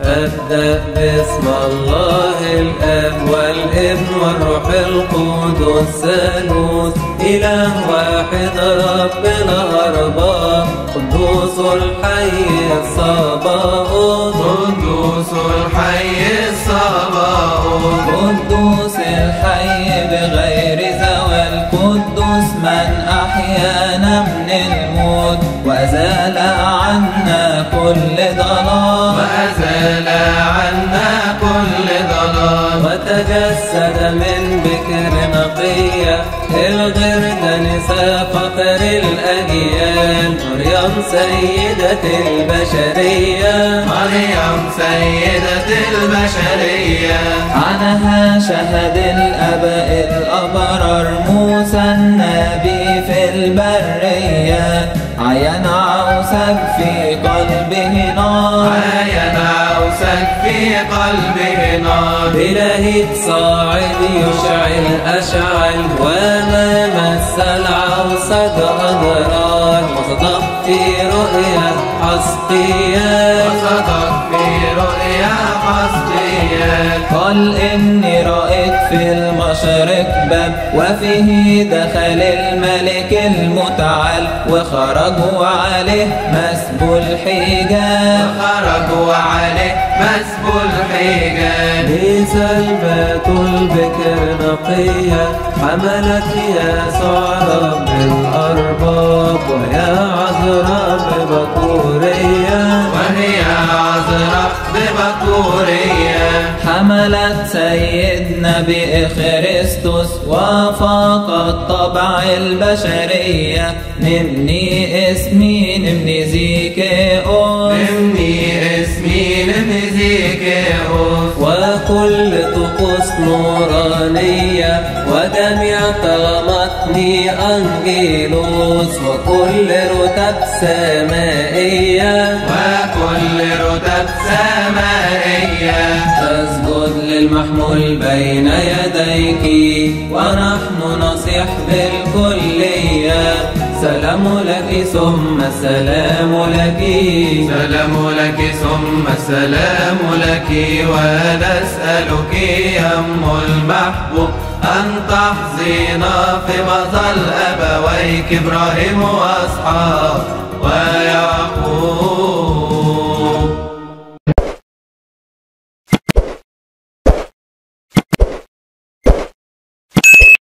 أبدأ باسم الله الآب والابن والروح القدس ثالوث إله واحد ربنا أرباب قدوس الحي الصباؤوت قدوس الحي الصباؤوت قدوس الحي بغير زوال قدوس من أحيانا من الموت وأزال عنا كل ضلال وأزال عنا كل ضلال وتجسد من بكر نقية الغرد نساء فقر الأجيال مريم سيدة البشرية. مريم سيدة البشرية. عنها شهد الأباء الأبرار موسى النبي في البرية. عين عوسك في قلبه نار. عاين عوسك في قلبه نار. بلهيب صاعد يشعل أشعل وما مس العوسد رؤيا حسقيا وصدق في رؤيا حسقيا قال إني رأيت في المشرق باب وفيه دخل الملك المتعال وخرجوا عليه مسبو الحجاب خرجوا عليه مسبو سلبة البكر نقية حملت يسوع رب الأرباب ويا عذراء ببكورية وهي عذراء ببكورية حملت سيدنا بإخريستوس وفاقت طبع البشرية. نمني اسمي نمني زيكيوس إني اسمي نمزيكيوس وكل طقوس نورانية ودمع طغمتني أنجيلوس وكل رتب سمائية. وكل رتب سمائية. تسجد للمحمول بين يديك ونحن نصيح بالكلية سلام لك ثم السلام لك. سلام لك ثم السلام لك ونسألك يا أم المحبوب أن تحظينا في مظل أبويك إبراهيم وأصحاب ويعقوب.